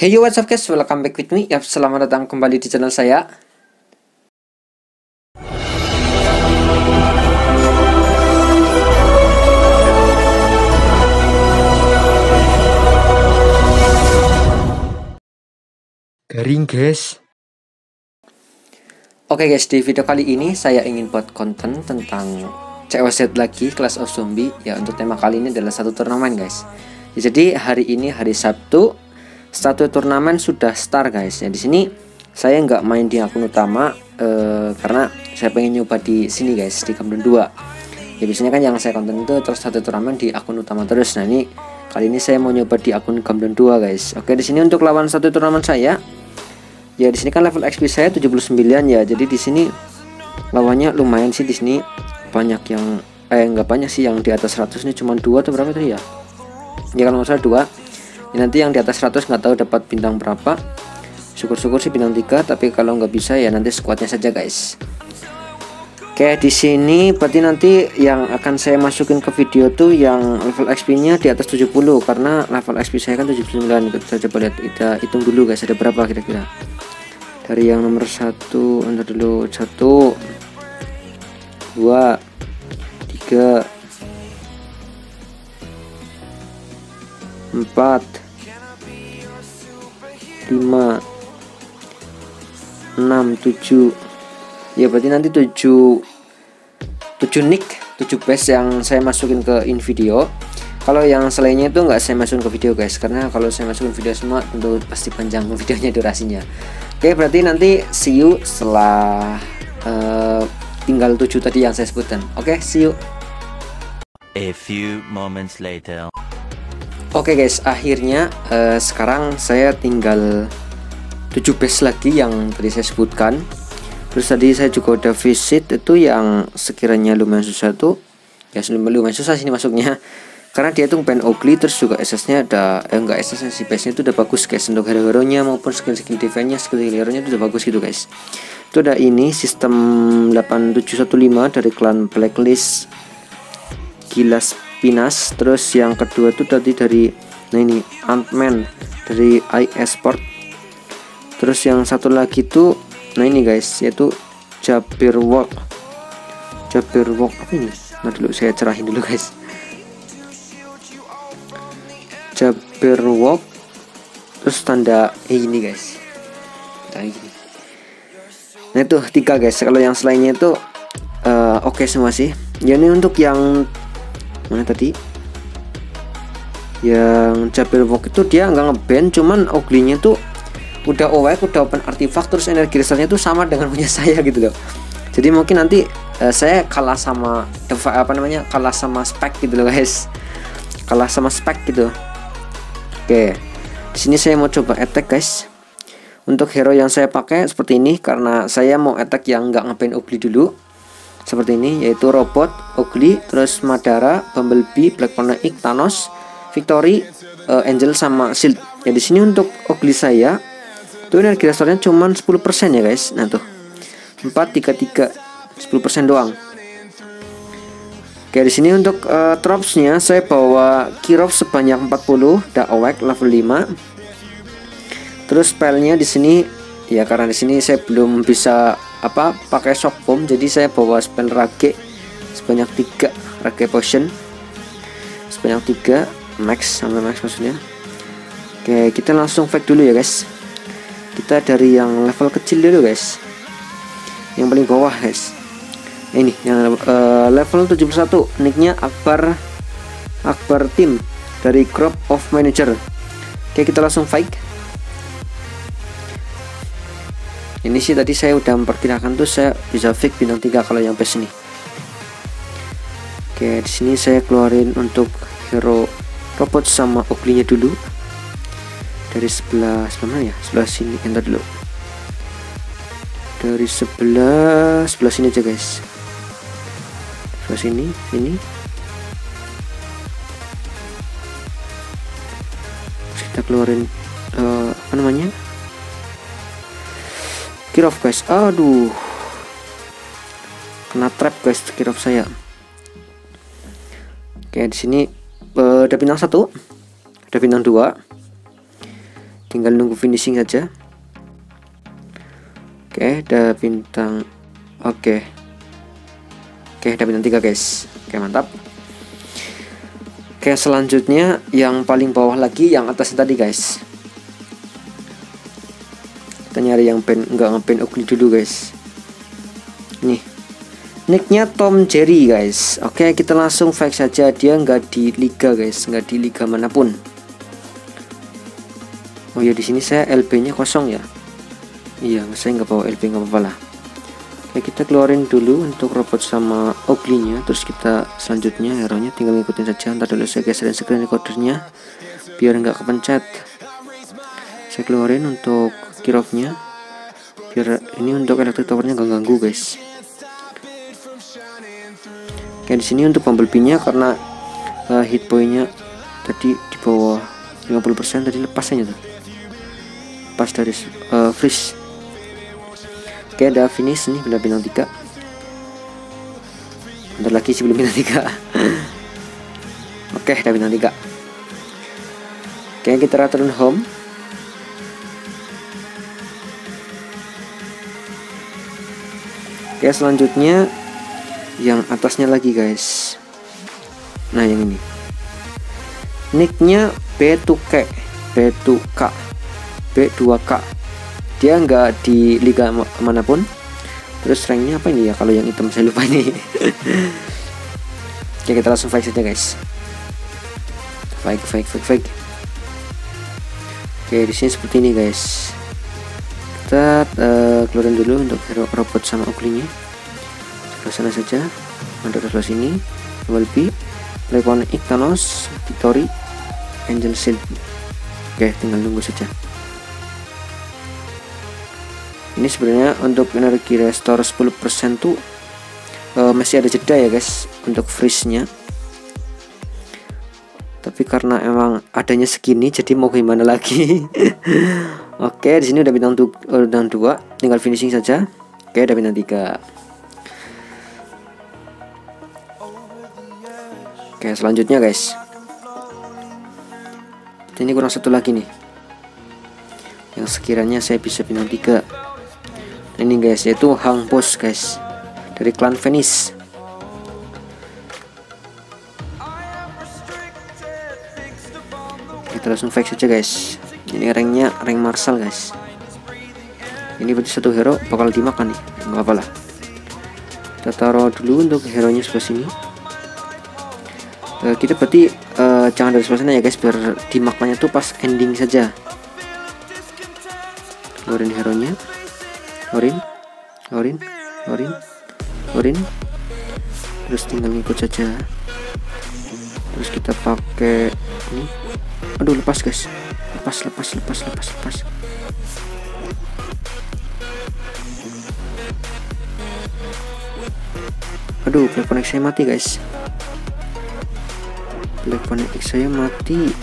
Hey yo what's up guys, welcome back with me. Ya Selamat datang kembali di channel saya. Garing guys. Oke guys, di video kali ini saya ingin buat konten tentang COZ lagi, Class of Zombie. Ya untuk tema kali ini adalah satu turnamen guys. Jadi hari ini hari Sabtu Satu turnamen sudah start guys. Ya di sini saya nggak main di akun utama eh, Karena saya pengen nyoba di sini guys, di Kamden 2 Ya biasanya kan yang saya konten itu terus satu turnamen di akun utama terus. Nah ini kali ini saya mau nyoba di akun Kamden 2 guys. Oke di sini untuk lawan satu turnamen saya ya di sini kan level XP saya 79 ya. Jadi di sini lawannya lumayan sih di sini. Banyak yang eh nggak banyak sih yang di atas 100 ini cuma dua atau berapa tadi ya? Ya kalau nggak salah dua ya, nanti yang di atas 100 nggak tahu dapat bintang berapa. Syukur-syukur sih bintang 3 tapi kalau nggak bisa ya nanti squadnya saja guys. Oke di sini berarti nanti yang akan saya masukin ke video tuh yang level XP nya di atas 70 karena level XP saya kan 79 kita coba lihat kita hitung dulu guys ada berapa kira-kira. Dari yang nomor satu anda dulu satu dua tiga empat. Lima. Enam tujuh. Ya berarti nanti tujuh tujuh nick tujuh base yang saya masukin ke in video kalau yang selainnya itu nggak saya masukin ke video guys karena kalau saya masukin video semua tentu pasti panjang videonya durasinya. Oke berarti nanti see you setelah uh, tinggal tujuh tadi yang saya sebutkan. Oke see you. A few moments later. Oke guys, akhirnya uh, sekarang saya tinggal 7 base lagi yang tadi saya sebutkan. Terus tadi saya juga udah visit itu yang sekiranya lumayan susah tuh. Ya lumayan susah sini masuknya. Karena dia tuh pen ugly terus juga SS-nya ada eh enggak SS-nya si base-nya itu udah bagus guys untuk hero-heronya maupun skill-skill defense-nya, skill hero-nya itu udah bagus gitu guys. Itu ada ini sistem 8715 dari klan Blacklist Gilas Pinas. Terus yang kedua itu tadi dari nah ini Antman dari i Esport terus yang satu lagi tuh nah ini guys yaitu Jabir Walk Jabir Walk apa ini? Nah dulu saya cerahin dulu guys. Jabir Walk terus tanda ini guys. Nah, ini. nah itu tiga guys. Kalau yang selainnya itu uh, oke okay semua sih. Ya ini untuk yang mana tadi? Yang Jabir Walk itu dia nggak ngeband cuman oglinya tuh udah awake udah open artifact terus energi resistnya tuh sama dengan punya saya gitu loh. Jadi mungkin nanti uh, saya kalah sama apa namanya kalah sama spek gitu loh guys. Kalah sama spek gitu. Oke di sini saya mau coba attack guys. Untuk hero yang saya pakai seperti ini karena saya mau attack yang nggak ngepen ugly dulu seperti ini yaitu robot, ugly, terus Madara, Bumblebee, Black Panther, Thanos, Victory, uh, Angel sama Shield. Ya di sini untuk ugly saya itu energi restorannya cuma 10% ya guys. Nah tuh. 4 3 3 10% doang. Oke, di sini untuk uh, tropsnya saya bawa Kirov sebanyak 40, Daowek level 5. Terus spellnya di sini ya karena di sini saya belum bisa apa pakai shock bomb jadi saya bawa spell rage sebanyak tiga rage potion. Sebanyak tiga max sampai max maksudnya. Oke kita langsung fake dulu ya guys. Kita dari yang level kecil dulu guys. Yang paling bawah guys. Ini yang uh, level 71 nicknya Akbar Akbar Team dari Crop of Manager. Oke kita langsung fight ini sih tadi saya udah memperkirakan tuh saya bisa fix bintang 3 kalau yang base ini oke di sini saya keluarin untuk hero robot sama ugly dulu. Dari sebelah sebelah ya? Sebelah sini enter dulu. Dari sebelah sebelah sini aja guys. Sebelah sini ini. Kita keluarin uh, apa namanya Kirov guys. Aduh. Kena trap guys Kirov saya. Oke di sini uh, ada bintang satu. Ada bintang dua. Tinggal nunggu finishing saja. Oke ada bintang oke. Oke ada bintang tiga guys. Oke mantap. Oke selanjutnya yang paling bawah lagi yang atasnya tadi guys nyari yang pen enggak ngepen ugly dulu guys. Nih nicknya Tom Jerry guys. Oke kita langsung fake saja. Dia nggak di liga guys. Nggak di liga mana pun. Oh ya di sini saya LP nya kosong ya? Iya saya nggak bawa LP nggak apa-apa lah. Oke kita keluarin dulu untuk robot sama ugly nya terus kita selanjutnya hero nya tinggal ngikutin saja. Ntar dulu saya geserin screen recordernya biar nggak kepencet. Saya keluarin untuk nya biar ini untuk electric towernya gak ganggu guys. Oke di sini untuk bumblebee nya karena uh, hit pointnya tadi di bawah 50% tadi lepas aja tuh. Pas dari uh, freeze. Oke ada finish nih benda bintang 3 Bentar lagi sebelum bintang 3 Oke ada bintang 3 Oke kita return home Oke selanjutnya Yang atasnya lagi guys. Nah yang ini. Nicknya B2K B2K B2K dia nggak di liga mana pun. Terus ranknya apa ini ya? Kalau yang hitam saya lupa ini. Oke kita langsung fight saja guys. Fight fight fight fight oke di sini seperti ini guys kita uh, keluarin dulu untuk hero robot sama uklinya sebelah sana saja untuk sebelah sini. Lebih Lepon Iktanos Victory Angel Shield. Oke tinggal nunggu saja. Ini sebenarnya untuk energi restore 10% tuh uh, masih ada jeda ya guys untuk freeze nya tapi karena emang adanya segini jadi mau gimana lagi oke di sini udah bintang uh, bintang dua. Tinggal finishing saja. Oke udah bintang tiga. Oke selanjutnya guys. Ini kurang satu lagi nih. Yang sekiranya saya bisa bintang tiga. Ini guys yaitu Hang Bos guys. Dari klan Venice. Kita langsung fake saja guys ini ranknya rank Marshall guys. Ini berarti satu hero bakal dimakan nih. Nggak apa lah. Kita taruh dulu untuk hero nya sebelah sini. Uh, kita berarti uh, jangan dari sebelah sana ya guys biar dimakannya tuh pas ending saja. Keluarin hero nya orin orin orin orin terus tinggal ngikut saja. Terus kita pakai ini. Aduh lepas guys lepas lepas lepas lepas lepas. Aduh connect saya mati guys. Play connect saya mati.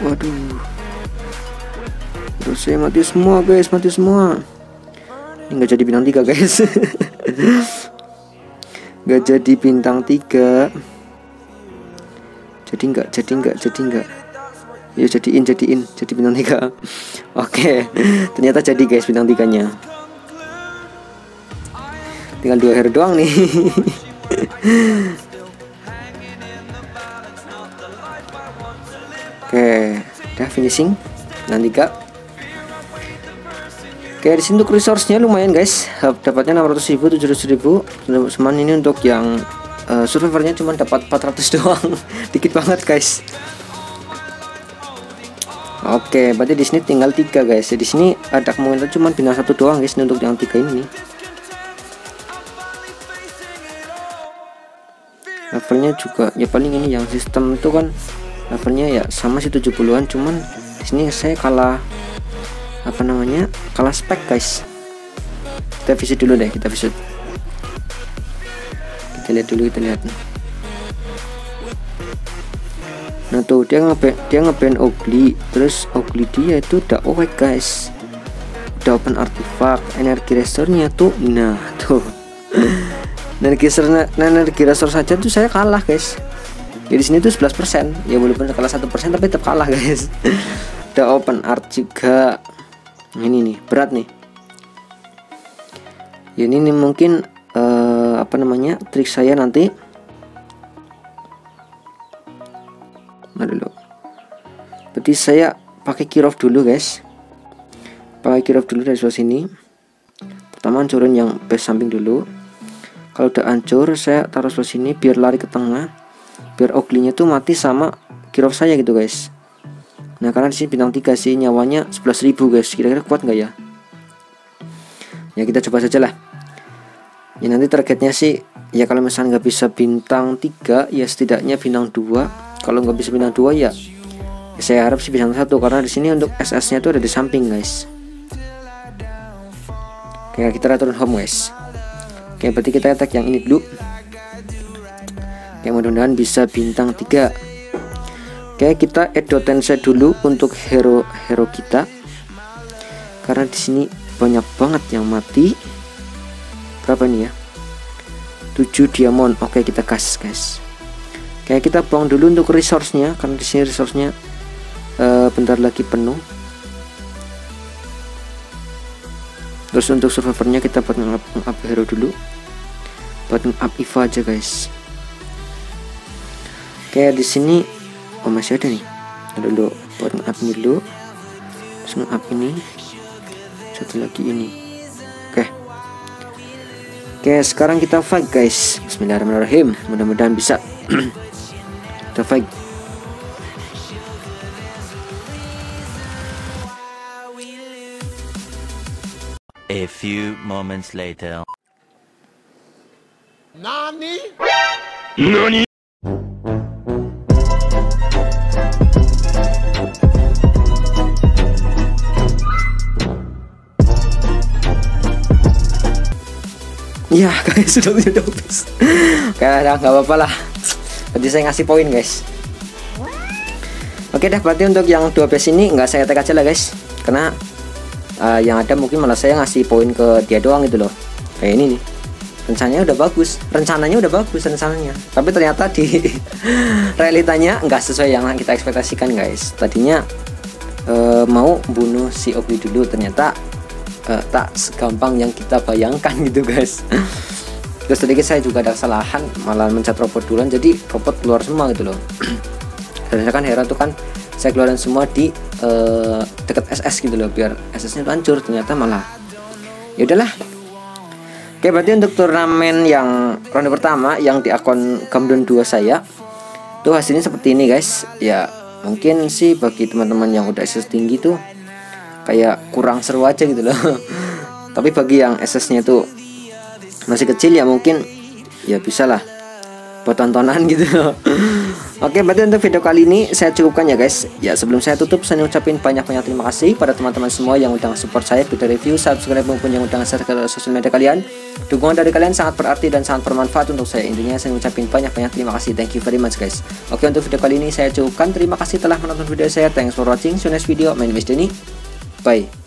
Waduh. Terus saya mati semua guys mati semua. Ini nggak jadi bintang tiga guys nggak jadi bintang tiga. Jadi nggak jadi nggak jadi nggak. Ya jadiin jadiin jadi bintang tiga. Oke ternyata jadi guys bintang tiganya. Tinggal dua hari doang nih. Oke, udah finishing. Nanti kak. Oke, di sini untuk resource-nya lumayan guys. Dapatnya 600 ribu, 700 ribu. Cuman ini untuk yang uh, survivornya cuma dapat 400 doang. Dikit banget guys. Oke, berarti di sini tinggal tiga guys. Di sini ada kemungkinan cuma bintang satu doang guys untuk yang tiga ini. Levelnya juga ya paling ini yang sistem itu kan levelnya ya sama sih 70-an cuman di sini saya kalah apa namanya? Kalah spek guys. Kita visit dulu deh kita visit. Kita lihat dulu kita lihat. Nah tuh dia ngeban dia ngeban ugly terus ugly dia itu udah awake guys. Udah open artifact energi restornya tuh nah tuh. Energi reserve energi reserve saja tuh saya kalah guys. Ya di sini tuh 11% ya walaupun kalah satu persen tapi tetap kalah guys. Ada open art juga ini nih berat nih. Ya ini nih mungkin uh, apa namanya trik saya nanti. Nah dulu. Berarti saya pakai kirof dulu guys. Pakai kirof dulu dari sebelah sini. Pertama hancurin yang base samping dulu. Kalau udah hancur saya taruh sebelah sini biar lari ke tengah. Biar oglinya tuh mati sama kirof saya gitu guys nah karena di sini bintang 3 sih nyawanya 11.000 guys. Kira-kira kuat nggak ya? Ya kita coba saja lah. Ya nanti targetnya sih ya kalau misalnya nggak bisa bintang 3 ya setidaknya bintang 2 kalau nggak bisa bintang 2 ya, ya saya harap sih bintang satu karena di sini untuk SS nya tuh ada di samping guys. Oke kita turun home guys. Oke berarti kita attack yang ini dulu. Oke mudah-mudahan bisa bintang 3 Oke kita edotense dulu untuk hero hero kita. Karena di sini banyak banget yang mati. Berapa nih ya? 7 diamond. Oke kita gas guys Oke kita buang dulu untuk resource-nya. Karena di sini resource-nya uh, bentar lagi penuh. Terus untuk survivornya kita buat nge-up hero dulu. Buat nge-up Eva aja guys. Kayak di sini oh masih ada nih. Ada dulu buat nge-up ini dulu. Terus nge-up ini. Satu lagi ini. Oke. Okay. oke okay, sekarang kita fight guys. Bismillahirrahmanirrahim. Mudah-mudahan bisa. Kita fight. A few moments later. Nani? Nani? Iya guys sudah sudah habis. Kayak nggak apa-apa lah. Berarti saya ngasih poin guys. Oke dah berarti untuk yang dua base ini nggak saya tag aja lah guys. Karena uh, yang ada mungkin malah saya ngasih poin ke dia doang gitu loh. Kayak ini nih. Rencananya udah bagus, rencananya udah bagus rencananya. Tapi ternyata di realitanya nggak sesuai yang kita ekspektasikan guys. Tadinya uh, mau bunuh si Obi dulu ternyata uh, tak segampang yang kita bayangkan gitu guys. Terus sedikit saya juga ada kesalahan malah mencet robot duluan. Jadi robot keluar semua gitu loh. Dan kan heran tuh kan saya keluarin semua di uh, dekat SS gitu loh biar SS nya tuh hancur. Ternyata malah ya udahlah. Oke berarti untuk turnamen yang ronde pertama yang di akun Gamdon 2 saya tuh hasilnya seperti ini guys. Ya mungkin sih bagi teman-teman yang udah SS tinggi tuh kayak kurang seru aja gitu loh. Tapi bagi yang SS nya itu masih kecil ya mungkin ya bisa lah buat tontonan gitu. Loh Oke berarti untuk video kali ini saya cukupkan ya guys. Ya sebelum saya tutup saya ngucapin banyak-banyak terima kasih Pada teman-teman semua yang udah support saya Video review, subscribe maupun yang udah share ke sosial media kalian. Dukungan dari kalian sangat berarti dan sangat bermanfaat untuk saya. Intinya saya ngucapin banyak-banyak terima kasih. Thank you very much guys. Oke untuk video kali ini saya cukupkan. Terima kasih telah menonton video saya. Thanks for watching. See you next video. My name is Denny Bye